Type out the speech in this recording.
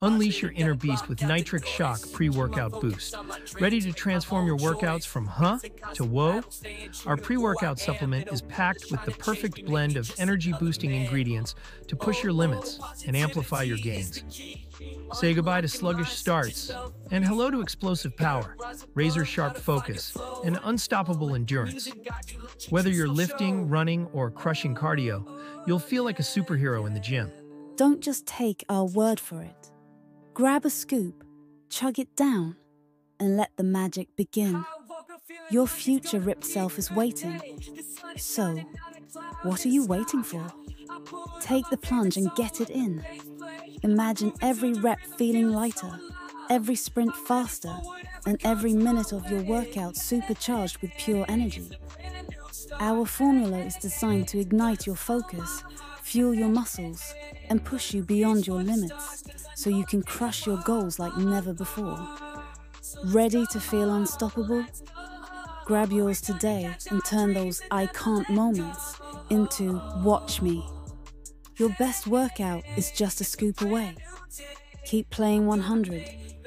Unleash your inner beast with Nitric Shock pre-workout boost. Ready to transform your workouts from huh to whoa? Our pre-workout supplement is packed with the perfect blend of energy-boosting ingredients to push your limits and amplify your gains. Say goodbye to sluggish starts and hello to explosive power, razor-sharp focus, and unstoppable endurance. Whether you're lifting, running, or crushing cardio, you'll feel like a superhero in the gym. Don't just take our word for it. Grab a scoop, chug it down, and let the magic begin. Your future ripped self is waiting. So, what are you waiting for? Take the plunge and get it in. Imagine every rep feeling lighter, every sprint faster, and every minute of your workout supercharged with pure energy. Our formula is designed to ignite your focus, fuel your muscles, and push you beyond your limits so you can crush your goals like never before. Ready to feel unstoppable? Grab yours today and turn those I can't moments into watch me. Your best workout is just a scoop away. Keep playing 100.